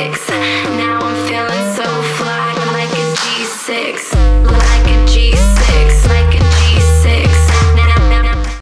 Now I'm feeling so fly like a G6. Like